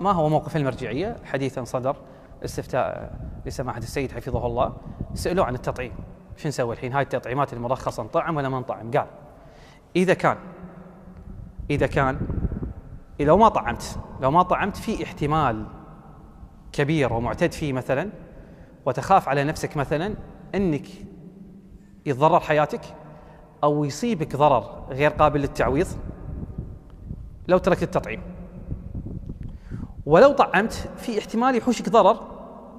ما هو موقف المرجعية؟ حديثا صدر استفتاء لسماحة السيد حفظه الله. سألوه عن التطعيم. شو نسوي الحين؟ هاي التطعيمات المرخصه نطعم ولا ما نطعم قال إذا كان إذا كان لو ما طعمت لو ما طعمت في احتمال كبير ومعتد فيه مثلا وتخاف على نفسك مثلا إنك يتضرر حياتك أو يصيبك ضرر غير قابل للتعويض لو تركت التطعيم. ولو طعمت في احتمال يحوشك ضرر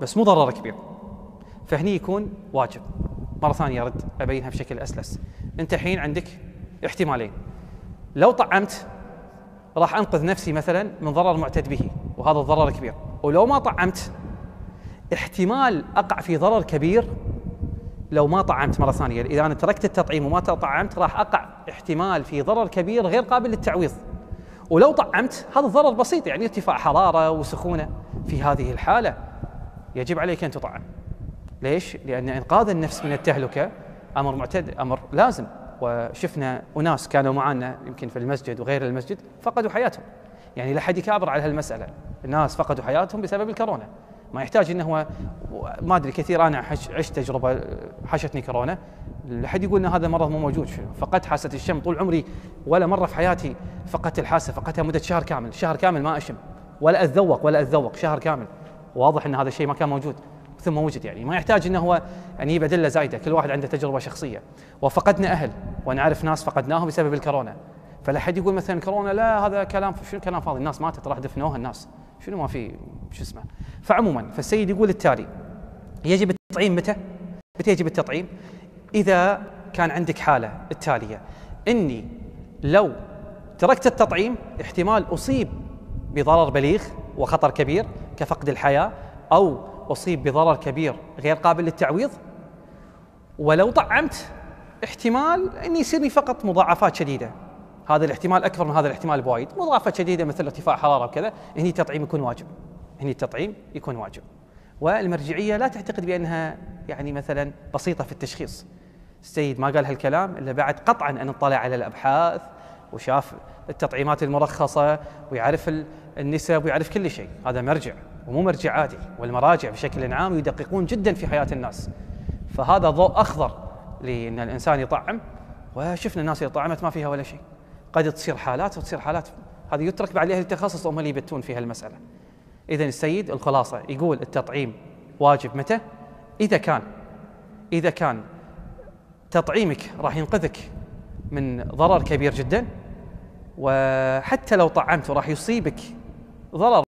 بس مو ضرر كبير. فهني يكون واجب. مرة ثانية أرد أبينها بشكل أسلس. أنت الحين عندك احتمالين. لو طعمت راح أنقذ نفسي مثلا من ضرر معتد به وهذا الضرر كبير. ولو ما طعمت احتمال أقع في ضرر كبير لو ما طعمت مرة ثانية. إذا أنا تركت التطعيم وما طعمت راح أقع احتمال في ضرر كبير غير قابل للتعويض. ولو طعمت هذا الضرر بسيط يعني ارتفاع حرارة وسخونة في هذه الحالة. يجب عليك أن تطعم. ليش؟ لأن إنقاذ النفس من التهلكة أمر معتد أمر لازم. وشفنا أناس كانوا معنا يمكن في المسجد وغير المسجد فقدوا حياتهم. يعني لا حد يكابر على هالمسألة. الناس فقدوا حياتهم بسبب الكورونا. ما يحتاج إنه هو ما أدري كثير أنا عشت تجربة حشتني كورونا. لحد يقول إن هذا مرض مو موجود. فقدت حاسة الشم طول عمري ولا مرة في حياتي فقدت الحاسة فقدتها مدة شهر كامل. شهر كامل ما أشم. ولا أتذوق ولا أتذوق. شهر كامل. واضح إن هذا الشيء ما كان موجود ثم وجد يعني. ما يحتاج إنه هو يعني يجيب ادله زايدة. كل واحد عنده تجربة شخصية. وفقدنا أهل وأنا أعرف ناس فقدناهم بسبب الكورونا. فلا حد يقول مثلا كورونا لا هذا كلام شنو كلام فاضي؟ الناس ماتت راح دفنوها الناس. شنو ما في؟ شو اسمه. فعموما فالسيد يقول التالي يجب التطعيم متى؟ متى يجب التطعيم؟ إذا كان عندك حالة التالية. إني لو تركت التطعيم احتمال أصيب بضرر بليغ وخطر كبير كفقد الحياة أو أصيب بضرر كبير غير قابل للتعويض. ولو طعمت احتمال اني يصير لي فقط مضاعفات شديدة. هذا الاحتمال أكبر من هذا الاحتمال بوايد. مضاعفات شديدة مثل ارتفاع حرارة وكذا هني التطعيم يكون واجب. هني التطعيم يكون واجب. والمرجعية لا تعتقد بأنها يعني مثلا بسيطة في التشخيص. السيد ما قال هالكلام إلا بعد قطعا أن اطلع على الأبحاث وشاف التطعيمات المرخصة ويعرف النسب ويعرف كل شيء. هذا مرجع ومو مرجع عادي. والمراجع بشكل عام يدققون جدا في حياة الناس. فهذا ضوء أخضر لأن الإنسان يطعم وشفنا الناس اللي طعمت ما فيها ولا شيء. قد تصير حالات وتصير حالات. هذه يترك بعد أهل التخصص هم اللي يبتون في هالمسألة. اذا السيد الخلاصة يقول التطعيم واجب متى؟ إذا كان إذا كان تطعيمك راح ينقذك من ضرر كبير جدا وحتى لو طعمت راح يصيبك ضرر